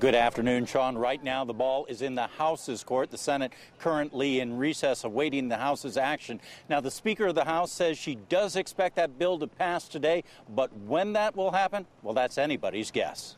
Good afternoon, Sean. Right now, the ball is in the House's court. The Senate currently in recess awaiting the House's action. Now, the Speaker of the House says she does expect that bill to pass today, but when that will happen, well, that's anybody's guess.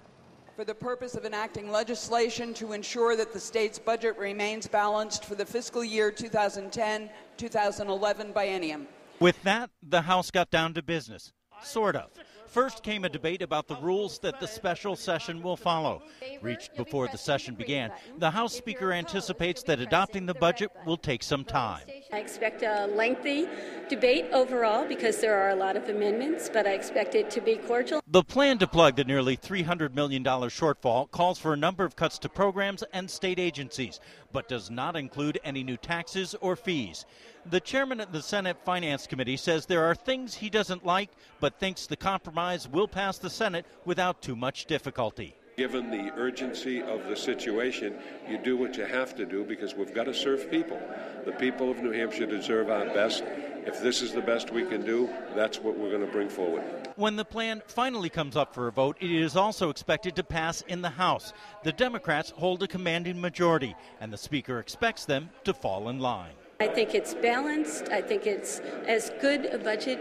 For the purpose of enacting legislation to ensure that the state's budget remains balanced for the fiscal year 2010 2011 biennium. With that, the House got down to business. Sort of. First came a debate about the rules that the special session will follow. Reached before the session began, the House Speaker anticipates that adopting the budget will take some time. I expect a lengthy debate overall because there are a lot of amendments, but I expect it to be cordial. The plan to plug the nearly $300 million shortfall calls for a number of cuts to programs and state agencies, but does not include any new taxes or fees. The chairman of the Senate Finance Committee says there are things he doesn't like, but thinks the compromise will pass the Senate without too much difficulty. Given the urgency of the situation, you do what you have to do because we've got to serve people. The people of New Hampshire deserve our best. If this is the best we can do, that's what we're going to bring forward. When the plan finally comes up for a vote, it is also expected to pass in the House. The Democrats hold a commanding majority, and the Speaker expects them to fall in line. I think it's balanced. I think it's as good a budget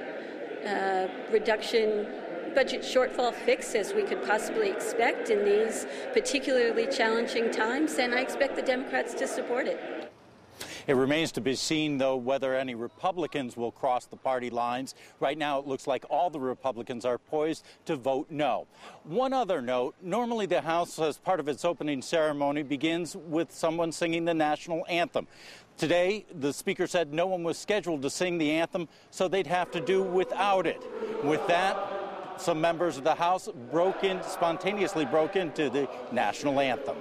uh, reduction, budget shortfall fix as we could possibly expect in these particularly challenging times, and I expect the Democrats to support it. It remains to be seen, though, whether any Republicans will cross the party lines. Right now, it looks like all the Republicans are poised to vote no. One other note normally, the House, as part of its opening ceremony, begins with someone singing the national anthem. Today, the Speaker said no one was scheduled to sing the anthem, so they'd have to do without it. With that, some members of the House broke in, spontaneously broke into the national anthem.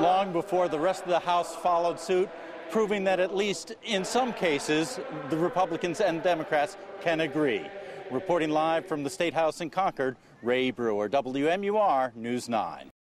long before the rest of the House followed suit, proving that at least in some cases, the Republicans and Democrats can agree. Reporting live from the State House in Concord, Ray Brewer, WMUR News 9.